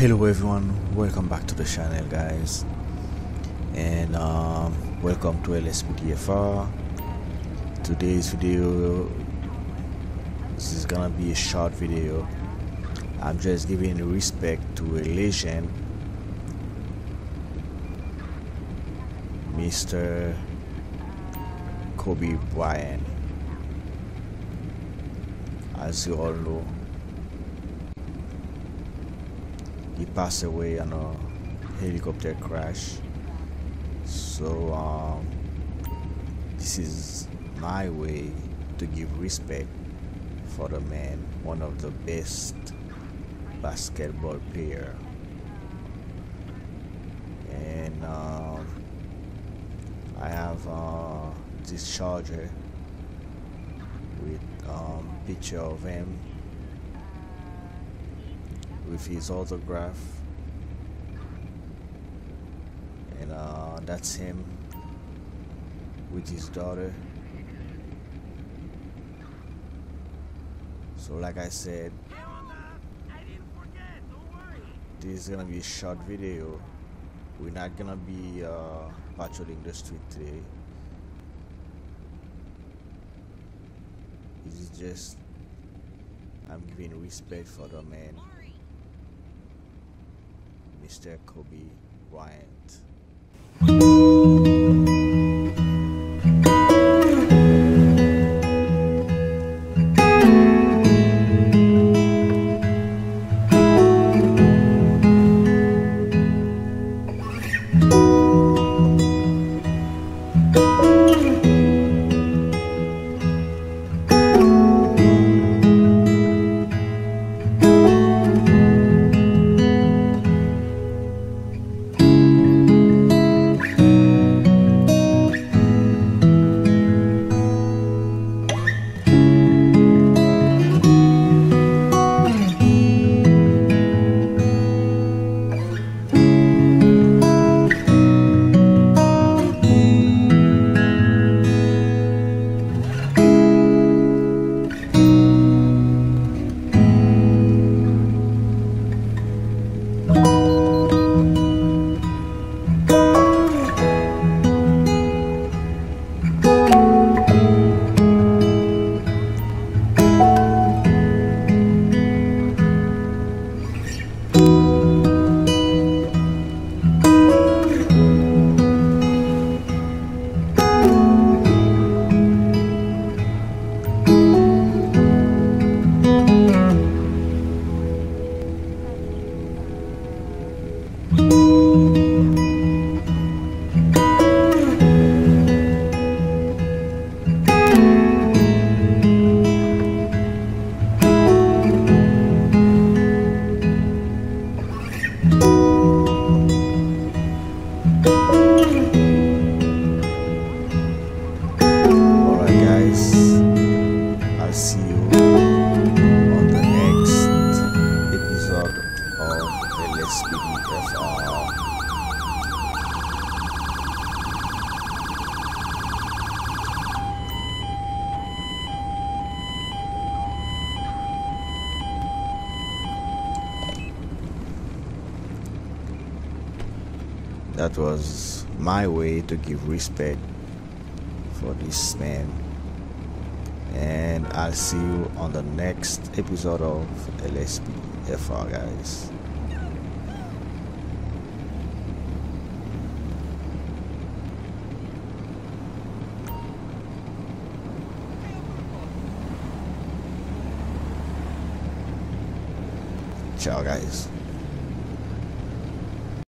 hello everyone. Welcome back to the channel guys. And um, welcome to lspdfr today's video this is gonna be a short video. I'm just giving respect to a legend mr kobe bryant. As you all know he passed away on a helicopter crash. So um, this is my way to give respect for the man one of the best basketball player. And um, I have uh, this charger with um, picture of him with his autograph. And uh, that's him with his daughter. So like I said this is gonna be a short video. We're not gonna be uh, patrolling the street today. This is just I'm giving respect for the man Mr. Kobe Bryant. LSPDFR. That was my way to give respect for this man. And I'll see you on the next episode of LSP FR, guys. Ciao, guys.